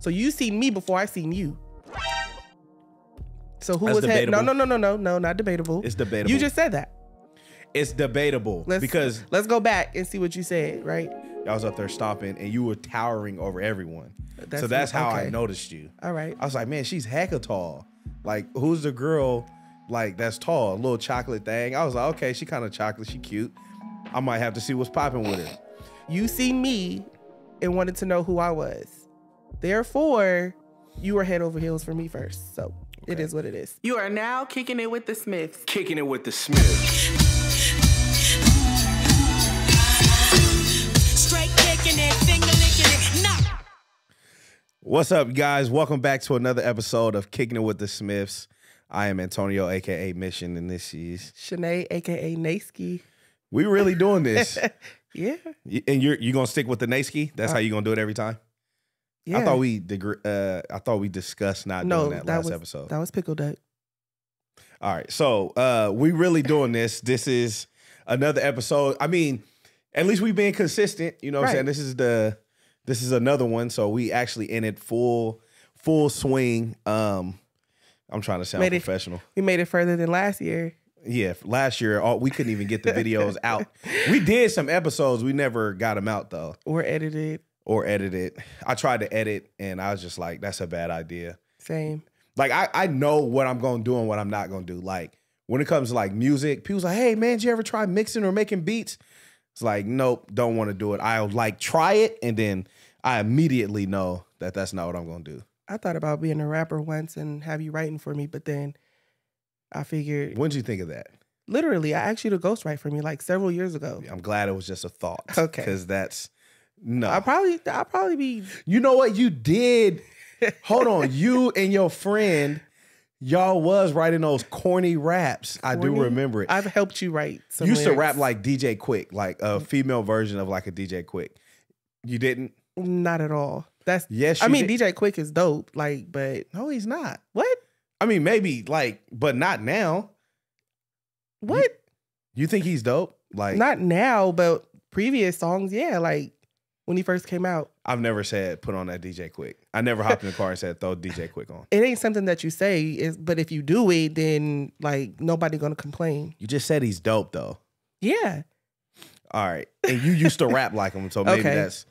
So you seen me before I seen you. So who That's was head? No, no, no, no, no, no, not debatable. It's debatable. You just said that. it's debatable Let's because let's go back and see what you said. Right. y'all was up there stomping and you were towering over everyone. That's- so that's how I noticed you. All right. I was like, man, she's hecka tall. Like, who's the girl like that's tall? A little chocolate thing. I was like, okay, she kind of chocolate, she cute. I might have to see what's popping with her. You see me and wanted to know who I was. Therefore, you were head over heels for me first. So it is what it is. You are now kicking it with the Smiths. Kicking it with the Smiths. Straight kicking it, finger licking it, nah. What's up, guys? Welcome back to another episode of Kicking It with the Smiths. I am Antonio, aka Mission, and this is Shanae, aka Nasky. we really doing this. Yeah. And you're you gonna stick with the Nasky? That's uh, how you gonna do it every time? Yeah. I thought we degre- uh I thought we discussed not no, doing that, last was episode. that was pickle duck. All right. So uh we really doing this. This is another episode. I mean, at least we've been consistent. You know what I'm saying? This is the this is another one. So we actually in it full full swing. Um I'm trying to sound Made it- professional. We made it further than last year. Yeah, last year all, we couldn't even get the videos out. We did some episodes, we never got them out though, Or edited. Or edit it. I tried to edit, and I was just like, "That's a bad idea." Same. Like I, I know what I'm gonna do and what I'm not gonna do. Like when it comes to like music, people's like, hey man, did you ever try mixing or making beats? It's like, nope, don't want to do it. I'll like try it and then I immediately know that that's not what I'm gonna do. I thought about being a rapper once and have you writing for me, but then I figured When did you think of that? literally I asked you to ghostwrite for me like several years ago. I'm glad it was just a thought. Okay. Because that's no. I probably I'll probably be you know what you did? Hold on. You and your friend, y'all was writing those corny raps. I do remember it. I've helped you write some You used to rap like DJ Quik, like a female version of like a DJ Quik. You didn't? not at all. That's Yes, I mean did. DJ Quik is dope, like, but No, he's not. what? I mean, maybe like, but not now. What? You think he's dope? Like, Not now, but previous songs, yeah, like when he first came out. I've never said put on that DJ Quik. I never hopped in the car and said throw DJ Quik on. It ain't something that you say, is but if you do it, then like nobody gonna complain. You just said he's dope though. Yeah. All right, and you used to rap like him, so maybe Okay. that's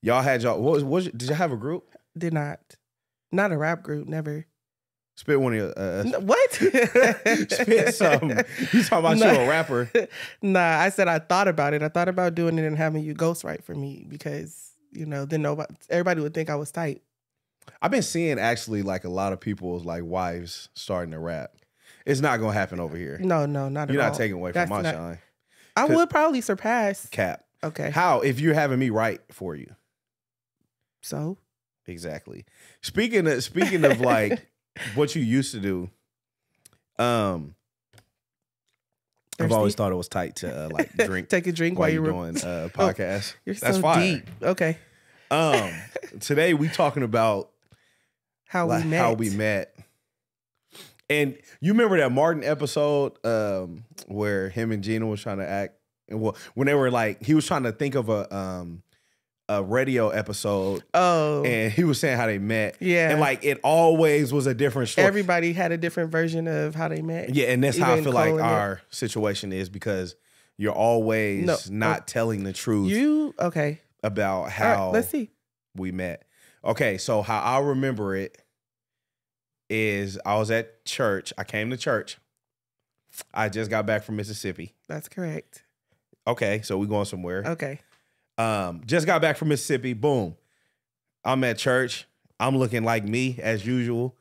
y'all had y'all. What was, what was did y'all have a group? Did not. Not a rap group, never. Spit one of your. Uh, N- What? spit some. You talking about Nah. you a rapper? Nah, I said I thought about it. I thought about doing it and having you ghostwrite for me because, you know, then nobody everybody would think I was tight. I've been seeing actually like a lot of people's like wives starting to rap. It's not gonna happen over here. No, no, not You're not all. taking away That's from my not- shine. I would probably surpass. Cap. Okay. How if you're having me write for you? So Exactly. Speaking of speaking of like what you used to do, um, I've always thought it was tight to uh, like drink take a drink while while, you're you were doing uh, podcasts. You're That's so fire. deep. Okay. Um, today we talking about How like we met. how we met. And you remember that Martin episode um, where him and Gina was trying to act, and well, when they were like, he was trying to think of a um, a radio episode, Oh. and he was saying how they met. Yeah. and like it always was a different story. everybody had a different version of how they met. yeah, and that's how I feel like calling it- our situation is because you're always No, not uh, telling the truth You okay. about All right, how let's see. we met. Okay, so how I remember it is I was at church. I came to church. I just got back from Mississippi. That's correct. Okay, so we going somewhere. Okay. Um, just got back from Mississippi. Boom. I'm at church. I'm looking like me as usual.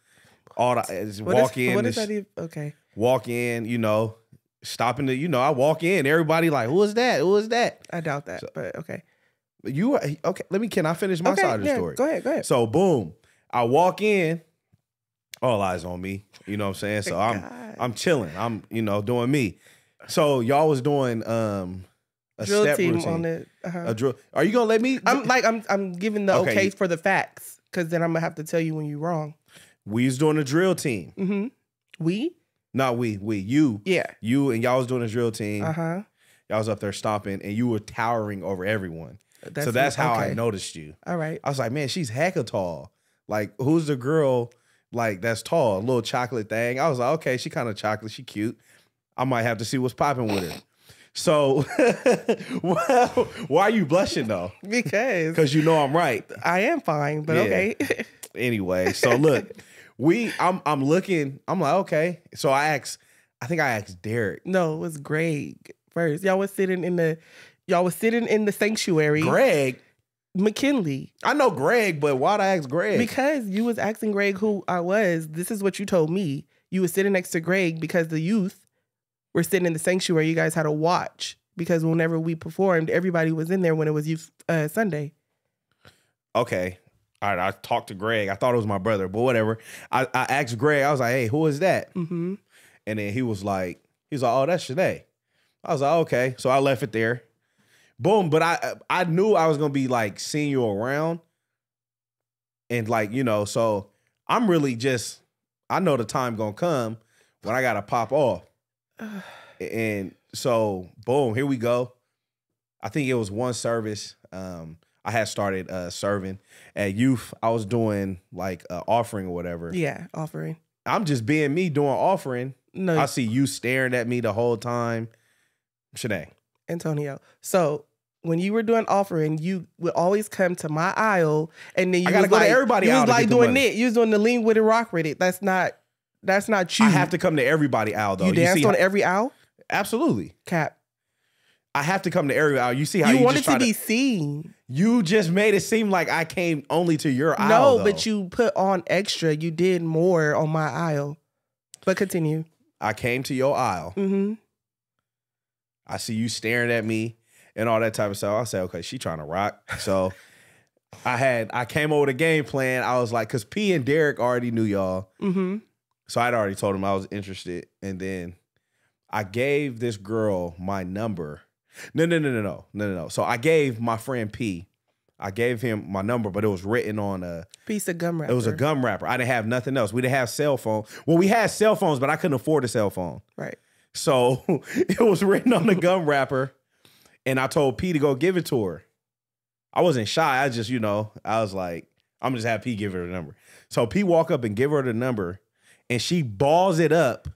All the walk is- in, What is that even? Okay. walk in, you know, stopping the, you know, I walk in, everybody like, who is that? Who is that? I doubt that, So- but okay. You okay? Let me. Can I finish my okay, side of the yeah, story? Go ahead. Go ahead. So boom, I walk in, all eyes on me. You know what I'm saying? So I'm God. I'm chilling. I'm you know doing me. So y'all was doing um a drill team routine. on it. Uh-huh. A drill. Are you gonna let me? I'm like I'm I'm giving the Okay. okay for the facts because then I'm gonna have to tell you when you're wrong. we was doing a drill team. Mm-hmm. We? Not we. We. You. Yeah. You and y'all was doing a drill team. Uh huh. Y'all was up there stomping, and you were towering over everyone. so that's how I noticed you. All right. I was like, man, she's hecka tall. Like, who's the girl like that's tall, a little chocolate thing? I was like, okay, she kind of chocolate, she cute. I might have to see what's popping with her. So, well, why are you blushing though? Because Because you know I'm right. I am fine, but Yeah. okay. Anyway, so look, we I'm I'm looking. I'm like, okay. So I asked. I think I asked Derek. no, it was Greg first. Y'all was sitting in the y'all was sitting in the sanctuary. Greg. McKinley. I know Greg, but why'd I ask Greg? Because you was asking Greg who I was. This is what you told me. You was sitting next to Greg because the youth were sitting in the sanctuary. You guys had to watch because whenever we performed, everybody was in there when it was youth uh, Sunday. okay. All right, I talked to Greg. I thought it was my brother, but whatever. I, I asked Greg, I was like, hey, who is that? Mm-hmm. And then he was like, he was like, oh, that's Shanae. I was like, okay. So I left it there. Boom. But I I knew I was gonna be like seeing you around. And like, you know, so I'm really just I know the time gonna come when I gotta pop off. And so boom, here we go. I think it was one service. Um, I had started uh serving at youth. I was doing like uh, offering or whatever. Yeah, offering. I'm just being me doing offering. No, I see you staring at me the whole time. Shanae. Antonio. So when you were doing offering, you would always come to my aisle, and then you I gotta was go to everybody You was like doing it. You was doing the lean with it, rock with it. That's not. That's not you. I have to come to everybody aisle though. You danced see on how- every aisle. absolutely. Cap. I have to come to every aisle. You see how You, you, wanted just to be seen. You just made it seem like I came only to your aisle. no, though. but you put on extra. You did more on my aisle. But continue. I came to your aisle. Mm-hmm. I see you staring at me and all that type of stuff. I said, okay, she trying to rock. So I had I came over the game plan. I was like, cause P and Derek already knew y'all. Mm-hmm. So I'd already told him I was interested. And then I gave this girl my number. No, no, no, no, no, no, no, no. So I gave my friend P, I gave him my number, but it was written on a Piece of gum wrapper. it was a gum wrapper. I didn't have nothing else. We didn't have cell phone. Well, we had cell phones, but I couldn't afford a cell phone. Right. So it was written on the gum wrapper. And I told P to go give it to her. I wasn't shy. I just, you know, I was like, I'm just have P give her the number. So P walk up and give her the number, and she balls it up.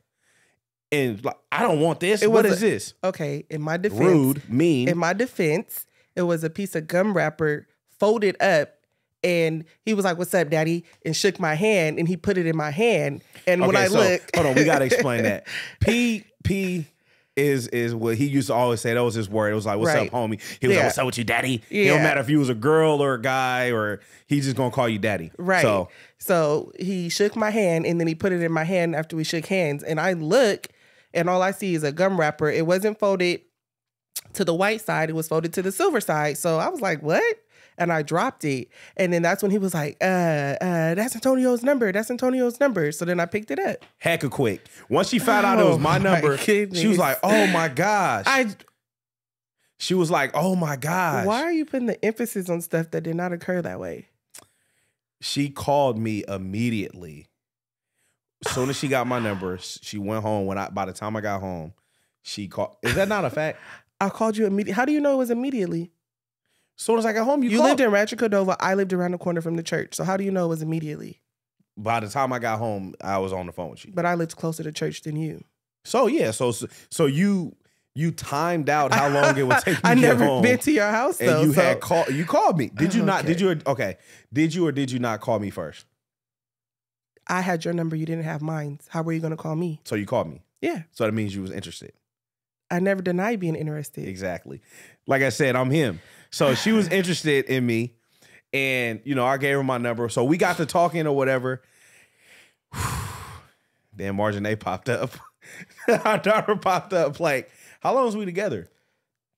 And like, I don't want this. It what was a- this? Okay. In my defense, Rude, mean. in my defense, it was a piece of gum wrapper folded up. And he was like, What's up, daddy? And shook my hand and he put it in my hand. And when I so, looked, hold on, we gotta explain that. P P is is what he used to always say. That was his word. It was like, "What's Right. up, homie?" He was Yeah. like, "What's up with you, daddy?" It don't matter if you was a girl or a guy, or he's just gonna call you daddy. Right. So So he shook my hand and then he put it in my hand after we shook hands. And I look and all I see is a gum wrapper. It wasn't folded to the white side, it was folded to the silver side. So I was like, what? And I dropped it. And then that's when he was like, uh, uh, that's Antonio's number. That's Antonio's number. So then I picked it up. hecka quick. Once she found out it Oh was my my number, she was like, "Oh my gosh!" I she was like, "Oh my gosh!" why are you putting the emphasis on stuff that did not occur that way? She called me immediately. As soon as she got my number, she went home. When I by the time I got home, she called. Is that not a fact? I called you immediately. How do you know it was immediately? As soon as I got home, you, You, lived in Rancho Cordova. I lived around the corner from the church. So how do you know it was immediately? by the time I got home, I was on the phone with you. But I lived closer to church than you. So yeah, so so, so you you timed out how long it would take you I to get never home, been to your house and though. you so had called. You called me. Did you not? Did you? Okay. Did you or did you not call me first? I had your number. You didn't have mine. How were you going to call me? So you called me. Yeah, So that means you was interested. I never denied being interested. Exactly. Like I said, I'm him. So she was interested in me, and you know I gave her my number. So we got to talking or whatever. then Marjane popped up. Our daughter popped up. Like, how long was we together?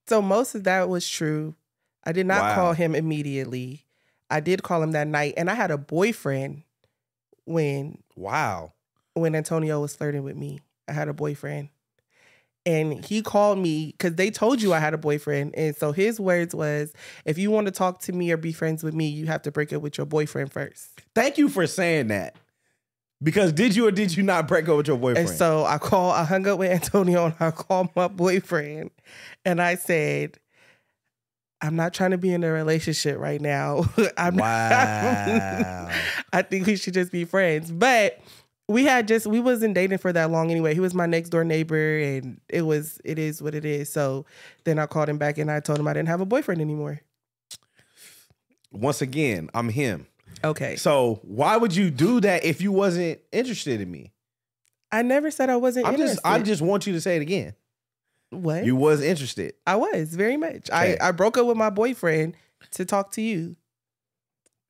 So most of that was true. I did not Wow. call him immediately. I did call him that night, and I had a boyfriend when Wow. when Antonio was flirting with me. I had a boyfriend. And he called me because they told you I had a boyfriend. And so his words was, if you want to talk to me or be friends with me, you have to break up with your boyfriend first. Thank you for saying that. Because did you or did you not break up with your boyfriend? And so I called, I hung up with Antonio and I called my boyfriend and I said, I'm not trying to be in a relationship right now. I'm Wow. not, I think we should just be friends. But we had just we wasn't dating for that long anyway. He was my next door neighbor and it was it is what it is. So then I called him back and I told him I didn't have a boyfriend anymore. Once again, I'm him. Okay. So why would you do that if you wasn't interested in me? I never said I wasn't I'm just interested. I just want you to say it again. what? You was interested. I was very much. Okay. I, I broke up with my boyfriend to talk to you.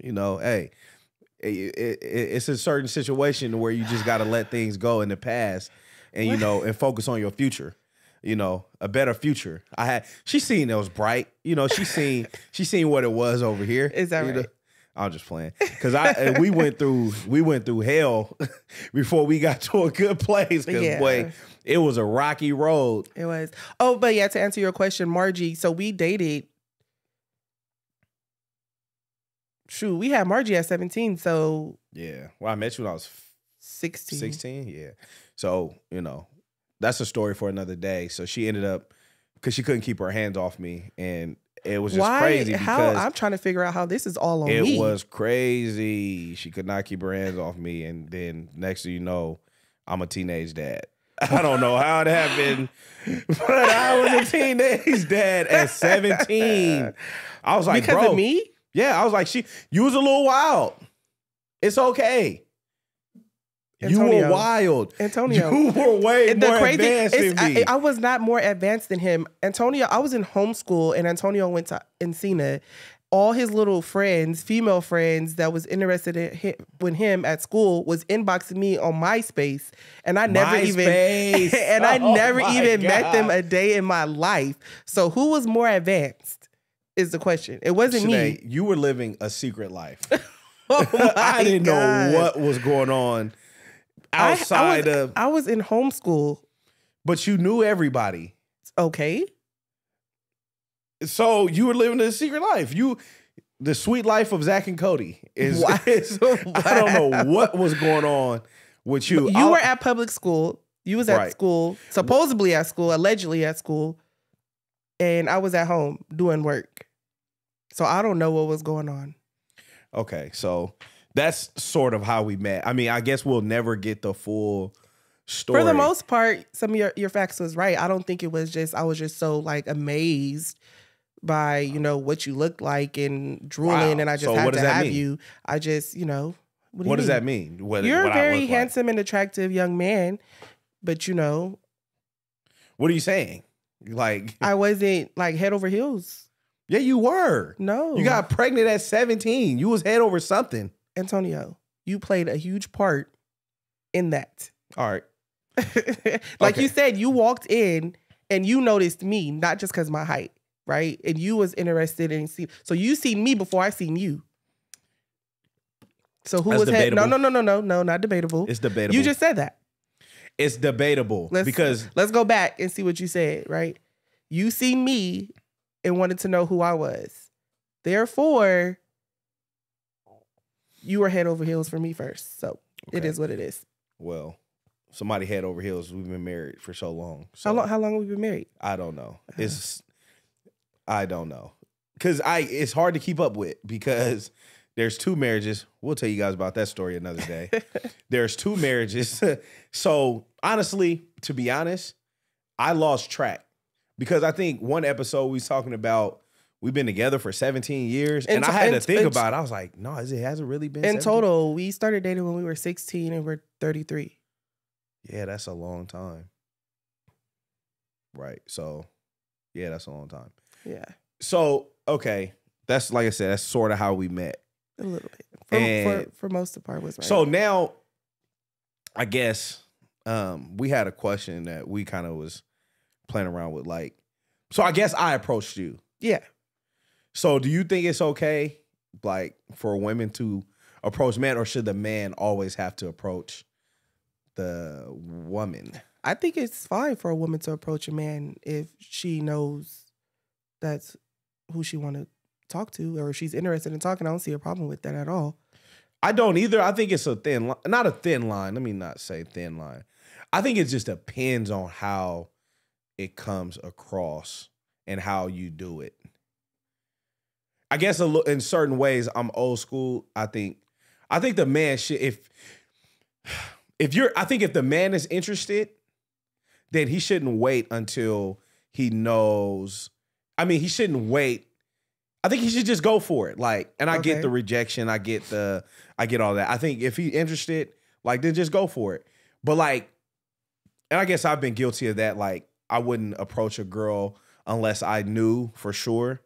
You know, hey, it, it, it- it's a certain situation where you just got to let things go in the past, and you know, and focus on your future. You know, a better future. I had. She seen it was bright. You know, she seen she seen what it was over here. Is that you know? I'm just playing because I we went through we went through hell before we got to a good place. Because Yeah. boy, it was a rocky road. It was. Oh, but yeah, to answer your question, Margie. So we dated. Shoot, we had Margie at 17, so Yeah. Well, I met you when I was 16. 16 yeah so you know that's a story for another day so she ended up because she couldn't keep her hands off me and it was just Why? crazy How? I'm trying to figure out how this is all on it me. was crazy she could not keep her hands off me and then next thing you know i'm a teenage dad i don't know how it happened but i was a teenage dad at 17 i was like because bro of me. Yeah i was like she you was a little wild it's okay you were wild Antonio. you were way the more crazy, advanced than me. I, I was not more advanced than him. Antonio, I was in homeschool, and Antonio went to Encina. All his little friends, female friends that was interested in him, with him at school, was inboxing me on MySpace, and I never MySpace. even and I Oh never my even met them a day in my life. So who was more advanced? Is the question. It wasn't Shanae, me. you were living a secret life. Oh I didn't God. know what was going on I- I outside was, of, I was in homeschool. but you knew everybody. Okay. So you were living a secret life. You, the sweet life of Zack and Cody is. Wow. is- I don't know what was going on with you. You All- were at public school. You was at Right. school, supposedly at school, allegedly at school, and I was at home doing work. So I don't know what was going on. Okay, so that's sort of how we met. I mean, I guess we'll never get the full story. For the most part, some of your, your facts was right. I don't think it was just I was just so like amazed by, you know, what you looked like and drooling Wow. and I just So had what to have mean? you. I just, you know, what, do what you does mean? that mean? What, You're what a very look like? handsome and attractive young man, but you know, What are you saying? Like, I wasn't like head over heels. yeah, you were. No. You got pregnant at 17. You was head over something. Antonio, you played a huge part in that. All right. like Okay. you said, you walked in and you noticed me, not just because my height, right? And you was interested in see. So you seen me before I seen you. So who That's was head? No, no, no, no, no, no, not debatable. It's debatable. You just said that. It's debatable Let's because let's go back and see what you said, right? You see me and wanted to know who I was. Therefore, you were head over heels for me first. So it Okay. is what it is. well, somebody head over heels. We've been married for so long. So How long how long have we been married? I don't know. Uh-huh. It's I don't know because I it's hard to keep up with because there's two marriages. We'll tell you guys about that story another day. there's two marriages. so honestly, to be honest, I lost track because I think one episode we was talking about we've been together for 17 years, and to- I had in- to think about. it. I was like, no, it hasn't really been In 17? total, we started dating when we were 16 and we're 33. Yeah, that's a long time. Right. So, yeah, that's a long time. Yeah, So, okay, that's like I said, that's sort of how we met. a little bit. For, And- for, for most of the part was right. So now, I guess um, we had a question that we kind of was playing around with. Like, so I guess I approached you. yeah, So, do you think it's okay, like, for women to approach men, or should the man always have to approach the woman? I think it's fine for a woman to approach a man if she knows that's who she want to talk to or if she's interested in talking. I don't see a problem with that at all. I don't either. I think it's a thin line, not a thin line. Let me not say thin line. I think it just depends on how it comes across and how you do it. I guess a lo- in certain ways I'm old school. I think I think the man should if if you're I think if the man is interested, then he shouldn't wait until he knows. I mean, he shouldn't wait. I think he should just go for it. Like, and I Okay. get the rejection, I get the I get all that. I think if he interested, like then just go for it. But like, and I guess I've been guilty of that. Like, I wouldn't approach a girl unless I knew for sure.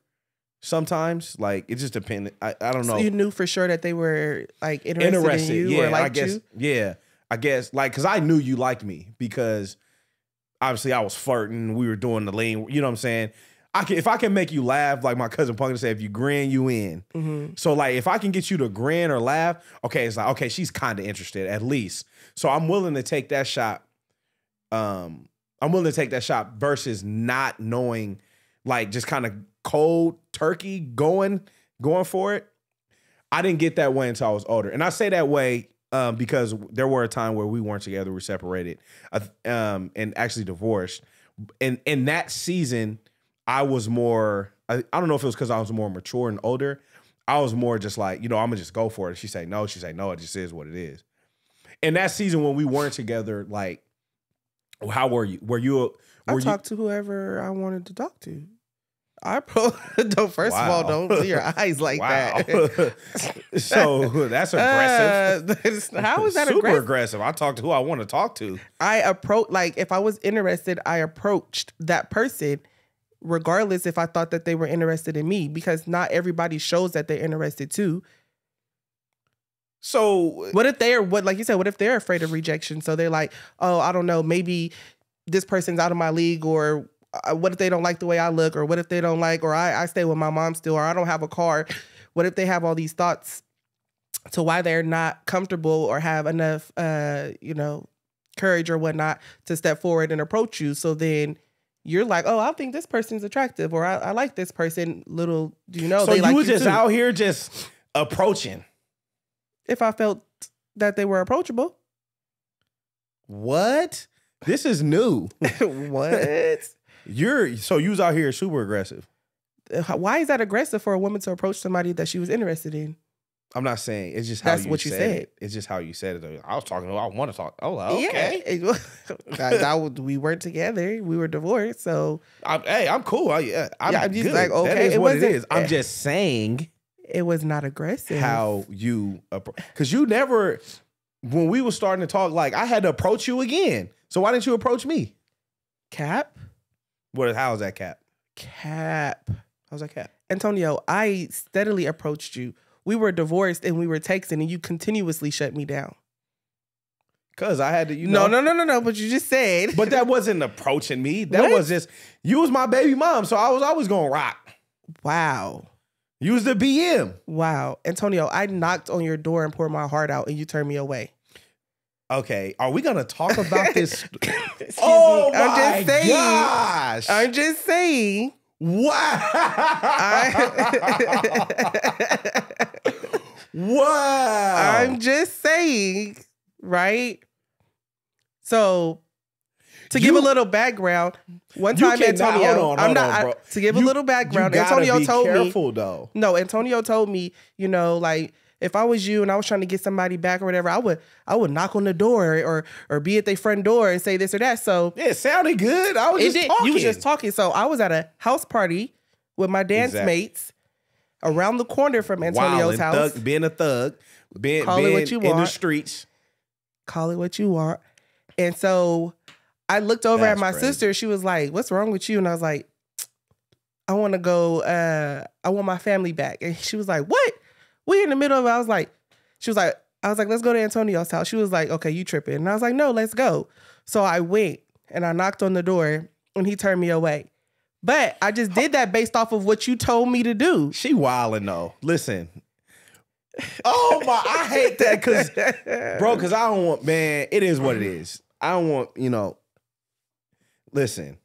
Sometimes, like it just depended. I, I don't know So you knew for sure that they were like interested, interested. in you yeah, or liked I guess. you. Yeah, I guess like because I knew you liked me because obviously I was flirting. We were doing the lean. You know what I'm saying? I can if I can make you laugh, like my cousin Punkin said, if you grin, you in. Mm-hmm. So like if I can get you to grin or laugh, okay, it's like okay, she's kind of interested at least. So I'm willing to take that shot. Um, I'm willing to take that shot versus not knowing, like just kind of cold turkey going going for it. I didn't get that way until I was older, and I say that way um, because there were a time where we weren't together, we separated, I um, and actually divorced. And in that season, I was more. I, I don't know if it was because I was more mature and older. I was more just like, you know, I'm gonna just go for it. She say no, she say no. It just is what it is. In that season when we weren't together, like, how were you? Were you? I Were you? talked to whoever I wanted to talk to. I pro don't first of all don't see your eyes like wow. that. so that's aggressive. Uh, how is that Super aggressive? aggressive. I talked to who I want to talk to. I approach like if I was interested, I approached that person regardless if I thought that they were interested in me because not everybody shows that they're interested too. So What if they're what like you said, what if they're afraid of rejection? So they're like, "Oh, I don't know, maybe this person's out of my league or uh, what if they don't like the way I look or what if they don't like or I I stay with my mom still or I don't have a car." What if they have all these thoughts to why they're not comfortable or have enough uh, you know, courage or whatnot to step forward and approach you. So then you're like, oh, I think this person's attractive, or I, I like this person. Little do you know, so they you like were just too. out here just approaching. If I felt that they were approachable, What? This is new. what? You're so you was out here super aggressive. Uh, why is that aggressive for a woman to approach somebody that she was interested in? I'm not saying it's just how That's you what you said, said. it. It's just how you said it. I was talking I want to talk. Oh, okay. Yeah, that, that was- we weren't together. We were divorced. So I'm, hey, I'm cool. I, yeah, I'm, Yeah, just good. like, okay, is it what it wasn't- I'm just saying it was not aggressive. how you because you never when we were starting to talk like I had to approach you again. So why didn't you approach me? Cap? What? How is that cap? Cap. How's that cap? Antonio, I steadily approached you. We were divorced and we were texting, and you continuously shut me down. Cause I had to. You no, know, no, no, no, no. But you just said. But that wasn't approaching me. That What? was just you was my baby mom, so I was always gonna rock. wow. You was the BM. Wow. Antonio, I knocked on your door and poured my heart out, and you turned me away. Okay, are we gonna talk about this? Oh me. my I'm just saying. gosh! I'm just saying. wow! wow! I'm just saying, right? So, to give You- a little background, one time cannot- Antonio, hold on, I'm not on, I- to give a little background. you Antonio be told me though. No, Antonio told me, you know, like if I was you and I was trying to get somebody back or whatever, I would I would knock on the door or or be at their front door and say this or that. So Yeah, it sounded good. I was just did. talking. You was just talking. So I was at a house party with my dance Exactly. mates around the corner from Antonio's house. thug, being a thug, being, Call it what you in the want. streets. Call it what you want. And so I looked over at my crazy. sister. She was like, "What's wrong with you?" And I was like, "I want to go. uh I want my family back." And she was like, "What?" We in the middle of it. I was like, she was like, I was like, let's go to Antonio's house. She was like, okay, you tripping. And I was like, no, let's go. So I went and I knocked on the door and he turned me away. But I just did that based off of what you told me to do. She wilding though. Listen. Oh my, I hate that because, bro, because I don't want, man, it is what it is. I don't want, you know, listen,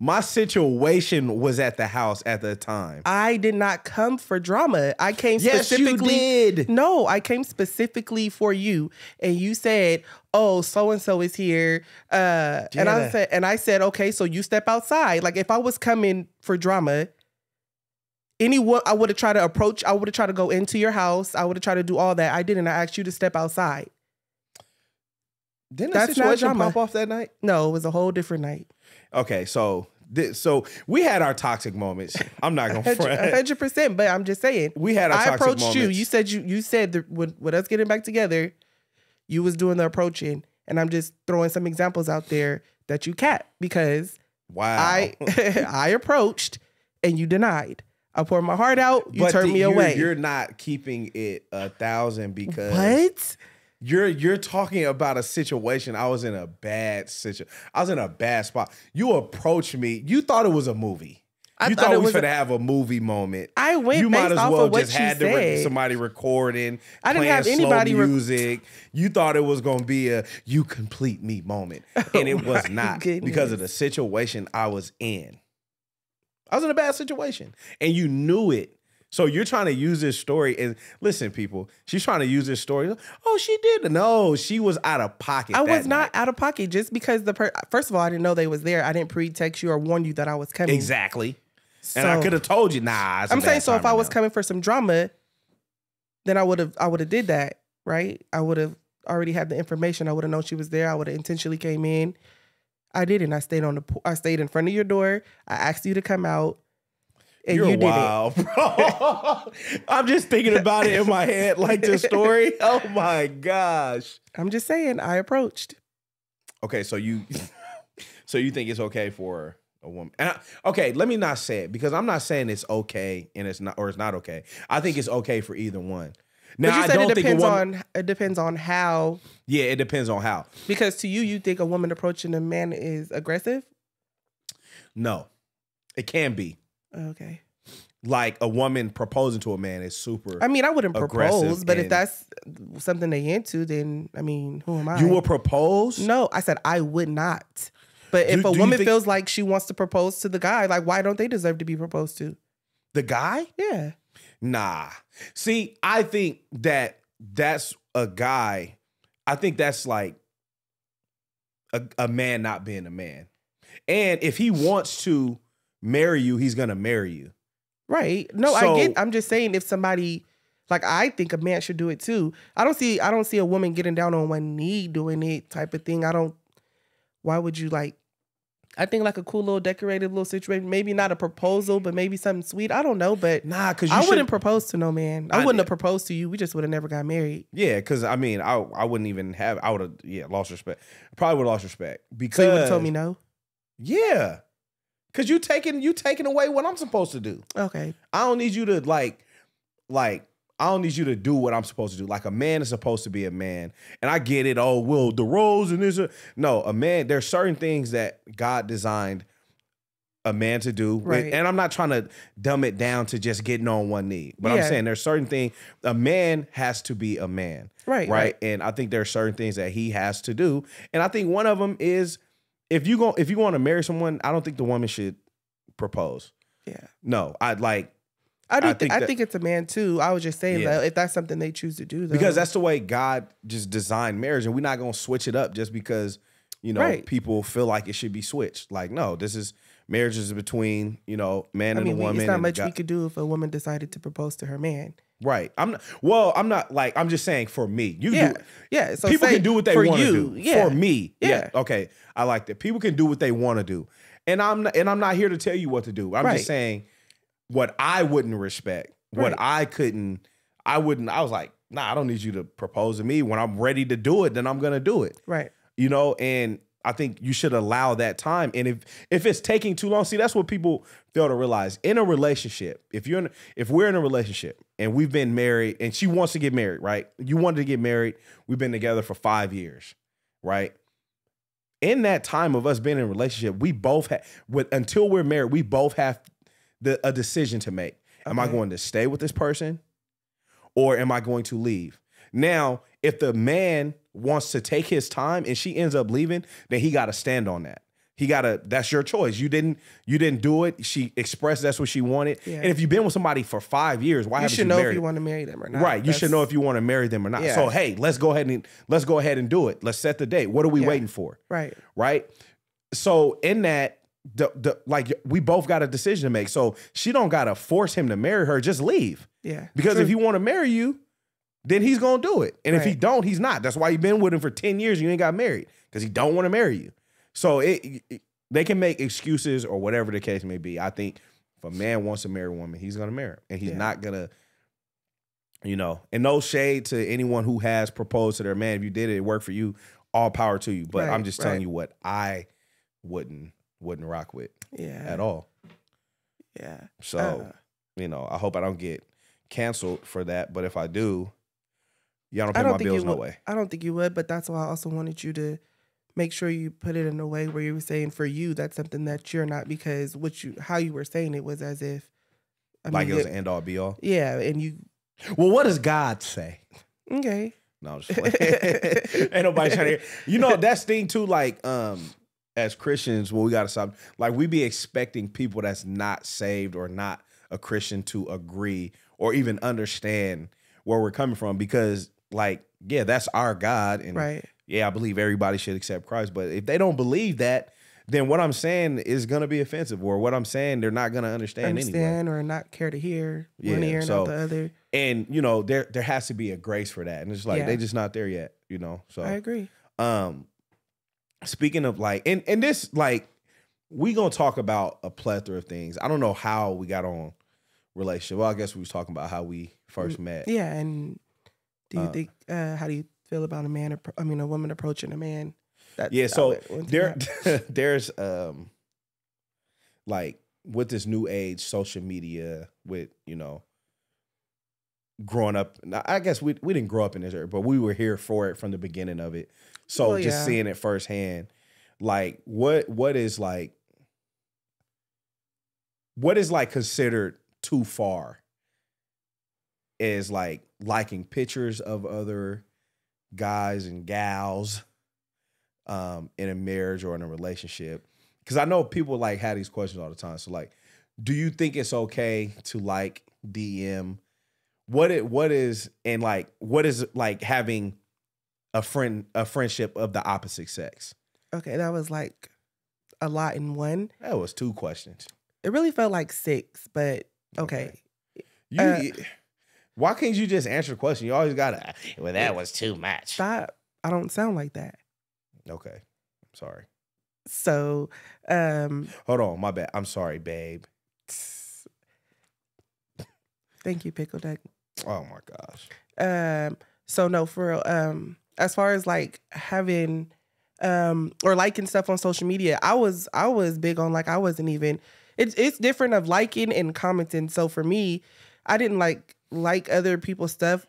my situation was at the house at the time. I did not come for drama. I came Yes, you specifically. did. No, I came specifically for you, and you said, "Oh, so and so is here," uh, and I said, and I said, "Okay, so you step outside." Like if I was coming for drama, anyone I would have tried to approach, I would have tried to go into your house. I would have tried to do all that. I didn't. I asked you to step outside. Didn't That's the not situation pop off that night? No, it was a whole different night. Okay, so thi- so we had our toxic moments. I'm not gonna front. hundred percent. But I'm just saying, We had our I toxic approached you. moments. You said you you said that when with us getting back together, you was doing the approaching, and I'm just throwing some examples out there that you cat because Wow. I I approached and you denied. I poured my heart out. You but turned the- me you're, away. You're not keeping it a thousand because what? You're you're talking about a situation. I was in a bad situation. I was in a bad spot. You approached me. You thought it was a movie. I you thought thought, we was gonna have a movie moment. I went you might as well just had the re- somebody recording. I didn't have anybody music. you thought it was gonna be a you complete me moment, oh and it was Oh not because of the situation I was in. I was in a bad situation, and you knew it. So you're trying to use this story and listen, people. She's trying to use this story. Oh, she did. No, she was out of pocket. I was not night. out of pocket just because the per- first of all I didn't know they was there. I didn't pre-text you or warn you that I was coming. exactly. and I could have told you, nah. I'm saying so if I was now. coming for some drama, then I would have I would have did that, right? I would have already had the information. I would have known she was there. I would have intentionally came in. I didn't. I stayed on the I stayed in front of your door. I asked you to come out. And You're you did it. wild, bro. I'm just thinking about it in my head, like the story. Oh my gosh. I'm just saying I approached. Okay, so you, so you think it's okay for a woman? And I- okay, let me not say it because I'm not saying it's okay and it's not, or it's not okay. I think it's okay for either one. Now but you I said don't it think depends woman. on it depends on how yeah, it depends on how. because to you you think a woman approaching a man is aggressive? No, it can be Okay. like a woman proposing to a man is super. I mean, I wouldn't propose, but if that's something they into, then I mean, who am I? you will propose? No, I said I would not. But if Do- a do woman feels like she wants to propose to the guy, like why don't they deserve to be proposed to? The guy? Yeah. Nah. See, I think that that's a guy. I think that's like a, a man not being a man. And if he wants to marry you, he's gonna marry you. Right. No, I get I'm just saying if somebody like I think a man should do it too. I don't see I don't see a woman getting down on one knee doing it type of thing. I don't why would you like I think like a cool little decorated little situation. Maybe not a proposal, but maybe something sweet. I don't know, but Nah, because you I should- wouldn't propose to no man. I, I wouldn't did. have proposed to you. We just would have never got married. Yeah, because I mean, I I wouldn't even have. I would have yeah lost respect. Probably would have lost respect because So you would have told me no. Yeah, because you taking you taking away what I'm supposed to do. Okay. I don't need you to like, like, I don't need you to do what I'm supposed to do. Like a man is supposed to be a man. And I get it. Oh, well, the roles and this. uh," No, a man, there's certain things that God designed a man to do. Right. And I'm not trying to dumb it down to just getting on one knee. But I'm saying there's certain things a man has to be a man. Right, Right. right. And I think there are certain things that he has to do. And I think one of them is if you go if you want to marry someone, I don't think the woman should propose. Yeah. No, I'd like I do. I think think, I think it's a man too. I was just saying Yeah. that if that's something they choose to do, though. because that's the way God just designed marriage, and we're not gonna switch it up just because you know Right. people feel like it should be switched. Like, no, this is marriage is between you know man I and mean, a woman. it's not much God- we could do if a woman decided to propose to her man. Right. I'm not, well. I'm not like I'm just saying for me. You Yeah, do. yeah. So people say can do what they for want to you, do. Yeah, For me, yeah. Yeah. Okay, I like that. People can do what they want to do, and I'm not, and I'm not here to tell you what to do. I'm Right. just saying what I wouldn't respect, what I couldn't. I wouldn't. I was like, nah, I don't need you to propose to me. When I'm ready to do it, then I'm gonna do it. right. you know and i think you should allow that time. And if if it's taking too long see that's what people fail to realize. In a relationship if you're in if we're in a relationship and we've been married and she wants to get married right? You wanted to get married. We've been together for five years right? In that time of us being in a relationship we both have with until we're married we both have the a decision to make. Am i going to stay with this person or am I going to leave? Now, if the man wants to take his time and she ends up leaving, then he got to stand on that. He got to that's your choice. You didn't you didn't do it. She expressed that's what she wanted. Yeah. And if you've been with somebody for 5 years, why You haven't should you know married? if you want to marry them or not. Right, you should know if you want to marry them or not. Yeah. So, hey, let's go ahead and let's go ahead and do it. Let's set the date. What are we Yeah. waiting for? Right. right? So in that, the, the like we both got a decision to make. So she don't gotta force him to marry her. Just leave. Yeah. Because True. if he want to marry you, then he's gonna do it. And if he don't, he's not. That's why you've been with him for 10 years and you ain't got married. Because he don't want to marry you. So it, it- they can make excuses or whatever the case may be. I think if a man wants to marry a woman, he's gonna marry her. And he's Yeah. not gonna, you know, and no shade to anyone who has proposed to their man. If you did it, it worked for you, all power to you. But I'm Right, just telling you what I wouldn't wouldn't rock with yeah. at all. Yeah. So, Uh, you know, I hope I don't get canceled for that. But if I do, y'all don't pay I don't my think bills you no would. way. I don't think you would, but that's why I also wanted you to make sure you put it in a way where you were saying for you that's something that you're not because what you how you were saying it was as if I like it was yeah, an end all be all. yeah, and you Well, what does God say? okay. No, I'm just playing. Ain't nobody trying to hear. You know, that's thing too, like, um, as Christians, well, we gotta stop. Like, we be expecting people that's not saved or not a Christian to agree or even understand where we're coming from because, like, yeah, that's our God. And Right. yeah, I believe everybody should accept Christ. But if they don't believe that, then what I'm saying is gonna be offensive, or what I'm saying they're not gonna understand, anyway. Understand or not care to hear one ear and so- not the other. And you know, there there has to be a grace for that, and it's like Yeah. they just not there yet. You know, so I agree. um, speaking of like, and and this like, we gonna talk about a plethora of things. I don't know how we got on relationship. Well, I guess we was talking about how we first met. Mm, Yeah, and do you Uh, think uh how do you feel about a man appro- I mean a woman approaching a man? That's Yeah, so went- went to there there's um like with this new age social media with, you know, growing up. I guess we we didn't grow up in this area, but we were here for it from the beginning of it. So Well, just yeah. seeing it firsthand, like what what is like what is like considered too far is like liking pictures of other guys and gals um in a marriage or in a relationship. Because i know people like have these questions all the time. So like do you think it's okay to like dm what it what is and like what is like having a friend a friendship of the opposite sex? Okay, that was like a lot in one. that was two questions. It really felt like six, but okay. you Uh, why can't you just answer the question? You always gotta well that was too much. Stop. I don't sound like that. okay. Sorry. So, um, hold on. My bad. I'm sorry babe. Thank you, Pickle Duck. oh my gosh. Um, so no, for real, um, as far as like having um or liking stuff on social media, I was I was big on like I wasn't even it's it's different of liking and commenting. So for me, I didn't like like other people's stuff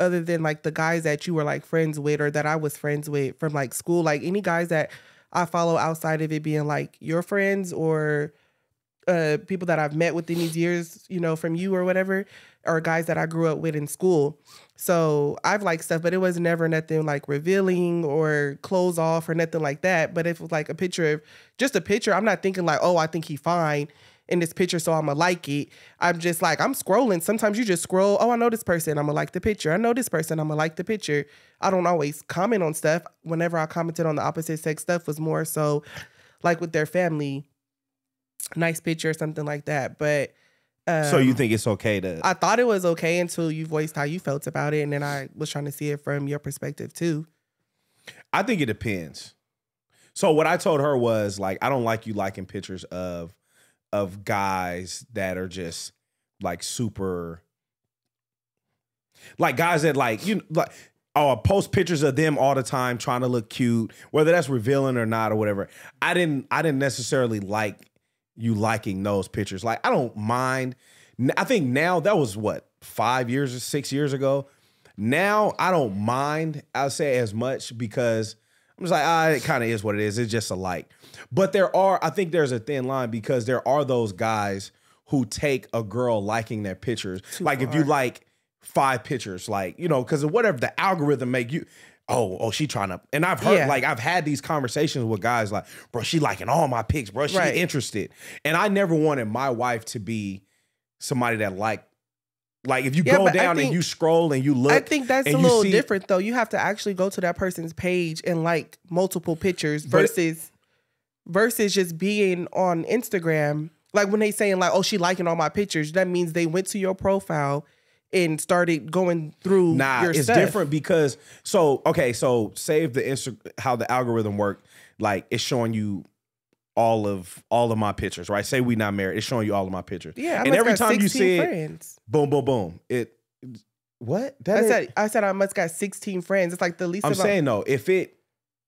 other than like the guys that you were like friends with or that I was friends with from like school. Like any guys that I follow outside of it being like your friends or uh people that I've met within these years, you know, from you or whatever, or guys that I grew up with in school. So I've liked stuff, but it was never nothing like revealing or clothes off or nothing like that. But if it was like a picture of just a picture, I'm not thinking like, oh, I think he fine in this picture, so I'm gonna like it. I'm just like, I'm scrolling. Sometimes you just scroll, oh, I know this person, I'm gonna like the picture. I know this person, I'm gonna like the picture. I don't always comment on stuff. Whenever I commented on the opposite sex stuff was more so like with their family, nice picture or something like that. But um, so you think it's okay to I thought it was okay until you voiced how you felt about it, and then I was trying to see it from your perspective too. I think it depends. So what I told her was like, I don't like you liking pictures of of guys that are just like super like guys that like you like oh post pictures of them all the time trying to look cute, whether that's revealing or not or whatever. I didn't I didn't necessarily like you liking those pictures. Like I don't mind. i think now that was what five years or six years ago. Now I don't mind. I'll say as much because I'm just like ah, it kind of is what it is. It's just a like. But there are, I think there's a thin line because there are those guys who take a girl liking their pictures. like if you like five pictures, like you know, because of whatever the algorithm make you. Oh, oh, she trying to, and I've heard Yeah. like I've had these conversations with guys like, bro, she liking all my pics, bro, she Right. interested, and I never wanted my wife to be somebody that like, like if you Yeah, go down and you scroll and you look, I think that's a little see- different though. You have to actually go to that person's page and like multiple pictures But- versus versus just being on Instagram. Like when they saying like, "Oh, she liking all my pictures," that means they went to your profile and started going through Nah, your it's stuff. different because so okay, so save the Insta how the algorithm work. Like it's showing you all of all of my pictures, right? Say we not married, it's showing you all of my pictures. Yeah, I and every time you 16 see it, friends. boom, boom, boom. It what that I is- said, I said I must got 16 friends. It's like the least. I'm saying though, if it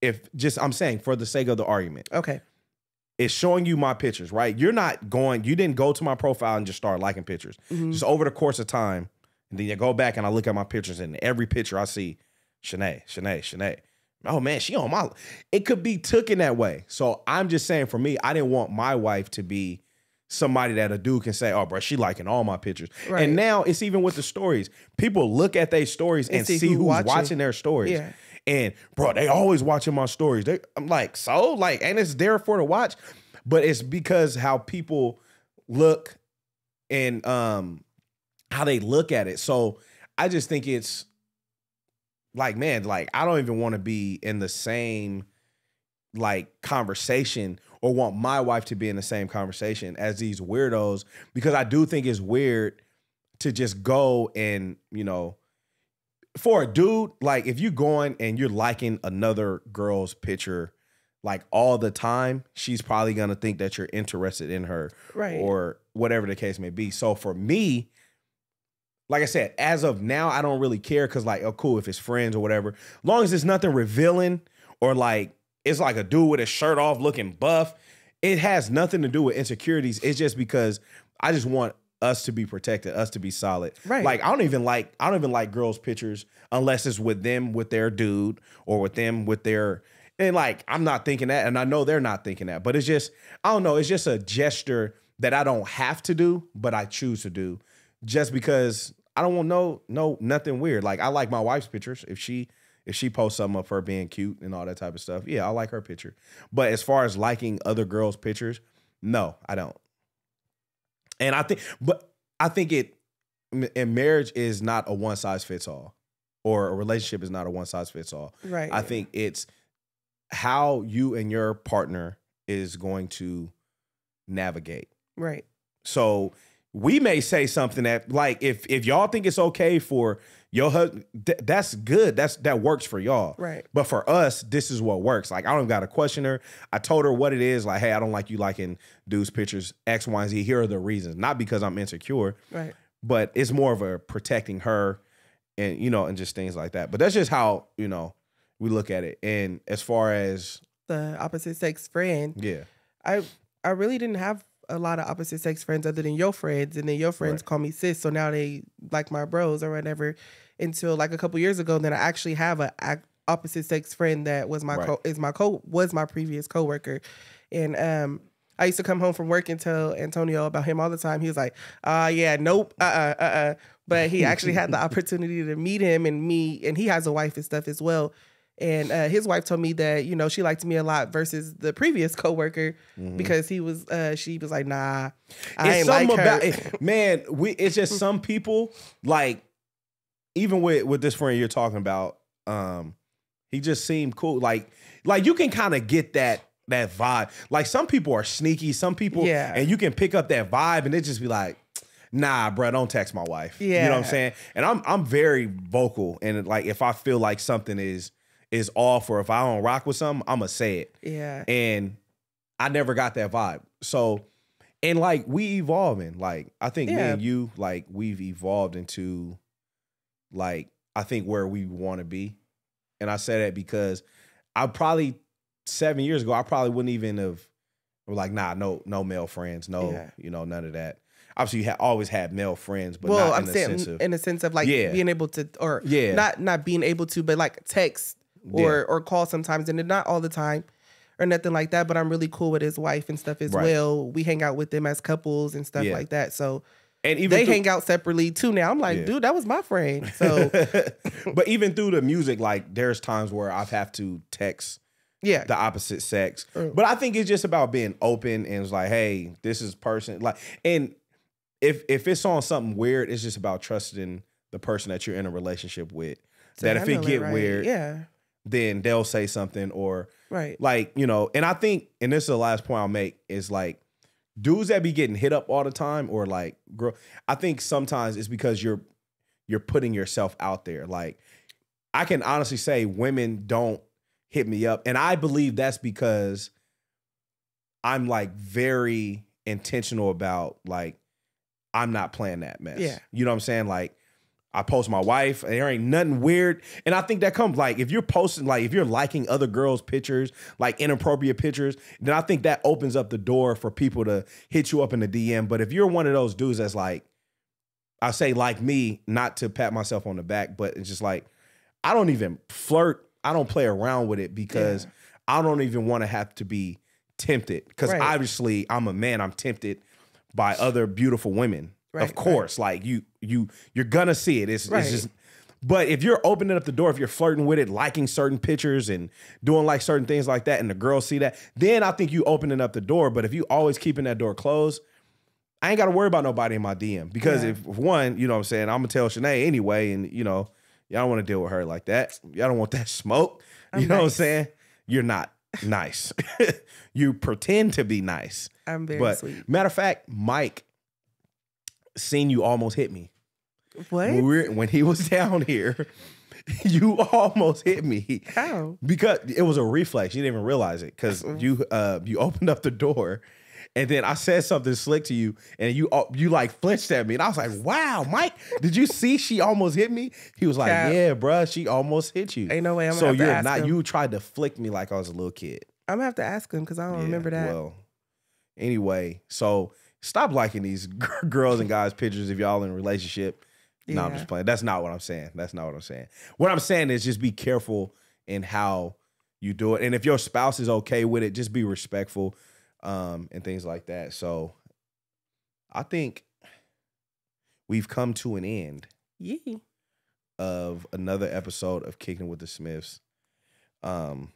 if just I'm saying for the sake of the argument, Okay. it's showing you my pictures, right? You're not going, you didn't go to my profile and just start liking pictures. Mm-hmm. Just over the course of time, and then you go back and I look at my pictures, and every picture I see, Shanae, Shanae, Shanae. Oh man, she on my. It could be taken that way. So I'm just saying, for me, I didn't want my wife to be somebody that a dude can say, "Oh, bro, she liking all my pictures." Right. And now it's even with the stories. People look at their stories and, And see, see who's watching. watching their stories. Yeah. And bro, they always watching my stories. They, I'm like, so like, and it's there for to watch, but it's because how people look and um how they look at it. So I just think it's like, man, like I don't even want to be in the same like conversation or want my wife to be in the same conversation as these weirdos because I do think it's weird to just go and, you know, for a dude, like if you're going and you're liking another girl's picture like all the time, she's probably gonna think that you're interested in her, Right. Or whatever the case may be. So for me, like I said, as of now, I don't really care because like, oh, cool, if it's friends or whatever, long as it's nothing revealing or like it's like a dude with his shirt off looking buff, it has nothing to do with insecurities. It's just because I just want us to be protected, us to be solid. Right. Like I don't even like I don't even like girls' pictures unless it's with them with their dude or with them with their and like I'm not thinking that, and I know they're not thinking that, but it's just I don't know. It's just a gesture that I don't have to do, but I choose to do, just because I don't want no no nothing weird. Like I like my wife's pictures. If she if she posts something of her being cute and all that type of stuff, yeah, I like her picture. But as far as liking other girls' pictures, no, I don't. And I think, but I think it and marriage is not a one size fits all, or a relationship is not a one size fits all. Right. I think it's how you and your partner is going to navigate. Right. So we may say something that like if if y'all think it's okay for your husband, th- that's good. That's that works for y'all. Right. But for us, this is what works. Like I don't got to question her. I told her what it is. Like, hey, I don't like you liking dudes' pictures X, Y, and Z. Here are the reasons. Not because I'm insecure, Right. but it's more of a protecting her, and you know, and just things like that. But that's just how you know we look at it. And as far as The opposite sex friend. yeah, I I really didn't have a lot of opposite sex friends other than your friends, and then your friends Right. call me sis, so now they like my bros or whatever. Until like a couple years ago, then I actually have a, a opposite sex friend that was my Right. co is my co was my previous coworker, and um. I used to come home from work and tell Antonio about him all the time. He was like, uh yeah, nope, uh uh, uh uh. But he actually had the opportunity to meet him and me, and he has a wife and stuff as well. And uh, his wife told me that you know she liked me a lot versus the previous coworker because he was uh, she was like nah I it's ain't like her. about it, man. We it's just some people like even with with this friend you're talking about. Um, he just seemed cool. Like like you can kind of get that that vibe. Like some people are sneaky. Some people Yeah. and you can pick up that vibe and it just be like. Nah, bro, don't text my wife. Yeah. You know what I'm saying? And I'm I'm very vocal, and like if I feel like something is is off, or if I don't rock with something, I'ma say it yeah and I never got that vibe. So, and like we evolving. Like I think me and you, like we've evolved into, like I think where we want to be. And I say that because I probably seven years ago, I probably wouldn't even have like, nah, no, no male friends, no, Yeah. you know, none of that. Obviously, you ha- always had male friends, but well not I'm saying sense of in the sense of like Yeah. being able to or Yeah. not not being able to but like text or Yeah. or call sometimes and not all the time or nothing like that but I'm really cool with his wife and stuff as Right. well we hang out with them as couples and stuff Yeah. like that so and even they through- hang out separately too now I'm like Yeah. dude that was my friend so but even through the music, like there's times where I've have to text yeah the opposite sex. True. But I think it's just about being open and it's like, hey, this is person like and if if it's on something weird, it's just about trusting the person that you're in a relationship with. that if it get right. weird, yeah then they'll say something or Right. like you know. And I think, and this is the last point I'll make is like dudes that be getting hit up all the time or like girl. I think sometimes it's because you're you're putting yourself out there. Like I can honestly say women don't hit me up, and I believe that's because I'm like very intentional about like I'm not playing that mess. Yeah. You know what I'm saying? Like I post my wife, and there ain't nothing weird. And I think that comes like if you're posting, like if you're liking other girls' pictures, like inappropriate pictures, then I think that opens up the door for people to hit you up in the DM. But if you're one of those dudes that's like, I say like me, not to pat myself on the back, but it's just like I don't even flirt. I don't play around with it because I don't even want to have to be tempted. Because Right. obviously I'm a man. I'm tempted by other beautiful women. Right, of course, like you, you, you're gonna see it. It's, Right. it's just. But if you're opening up the door, if you're flirting with it, liking certain pictures and doing like certain things like that, and the girls see that, then I think you opening up the door. But if you always keeping that door closed, I ain't got to worry about nobody in my DM because Yeah. if one, you know what I'm saying, I'm gonna tell Shanae anyway, and you know, y'all don't want to deal with her like that. Y'all don't want that smoke. I'm you know what I'm saying? You're not nice. you pretend to be nice. I'm very but sweet. matter of fact, Mike seen you almost hit me. What? When, we're, when he was down here, you almost hit me. How? Because it was a reflex. You didn't even realize it because you uh you opened up the door, and then I said something slick to you, and you uh, you like flinched at me, and I was like, "Wow, Mike, did you see she almost hit me?" He was like, Cap. "Yeah, bruh, she almost hit you." Ain't no way I'm gonna so you're not. him. You tried to flick me like I was a little kid. I'm gonna have to ask him because I don't Yeah, remember that. Well, anyway, so stop liking these girls and guys pictures if y'all in a relationship. No, I'm just playing. That's not what I'm saying. That's not what I'm saying. What I'm saying is just be careful in how you do it, and if your spouse is okay with it, just be respectful, um, and things like that. So, I think we've come to an end yeah. of another episode of Kicking with the Smiths. Um,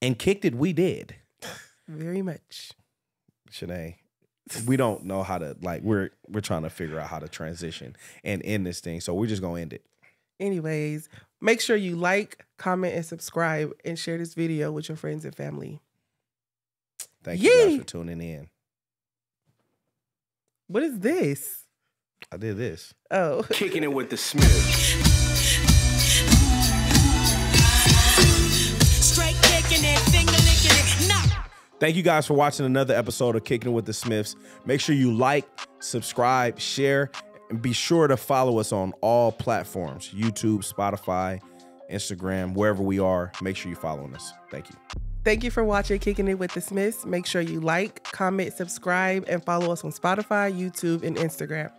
and kicked it, we did. Very much. Shanae, we don't know how to like we're we're trying to figure out how to transition and end this thing. So we're just gonna end it. Anyways, make sure you like, comment, and subscribe and share this video with your friends and family. Thank you guys for tuning in. What is this? I did this. Oh. Kicking it with the Smiths. Thank you guys for watching another episode of Kicking It with the Smiths. Make sure you like, subscribe, share, and be sure to follow us on all platforms YouTube, Spotify, Instagram, wherever we are. Make sure you're following us. Thank you. Thank you for watching Kicking It with the Smiths. Make sure you like, comment, subscribe, and follow us on Spotify, YouTube, and Instagram.